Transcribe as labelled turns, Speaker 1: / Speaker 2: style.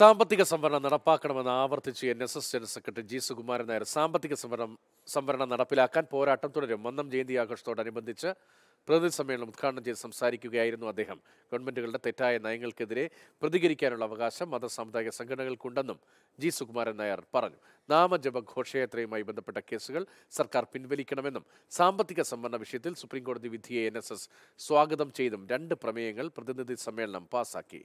Speaker 1: സാമ്പത്തിക സംവരണം നടപ്പാക്കണമെന്ന് ആവർത്തിച്ച് N S S general secretary G Sukumaran Nair സാമ്പത്തിക സംവരണം സംവരണം നടപ്പിലാക്കാൻ പോരാട്ടം തുടരും. മന്നം ജയന്തി ആഘോഷത്തോടനുബന്ധിച്ച് പ്രതിനിധി സമ്മേളനം ഉദ്ഘാടനം ചെയ്ത് സംസാരിക്കുകയായിരുന്നു അദ്ദേഹം. ഗവൺമെന്റുകളുടെ തെറ്റായ നയങ്ങൾക്കെതിരെ പ്രതികരിക്കാനുള്ള അവകാശം മത സാമുദായിക സംഘടനകൾക്കുണ്ടെന്നും ജി സുകുമാരൻ നായർ പറഞ്ഞു. നാമജപ ഘോഷയാത്രയുമായി ബന്ധപ്പെട്ട കേസുകൾ സർക്കാർ പിൻവലിക്കണമെന്നും സാമ്പത്തിക സംവരണ വിഷയത്തിൽ സുപ്രീംകോടതി വിധിയെ എൻ സ്വാഗതം ചെയ്തും രണ്ട് പ്രമേയങ്ങൾ പ്രതിനിധി സമ്മേളനം പാസാക്കി.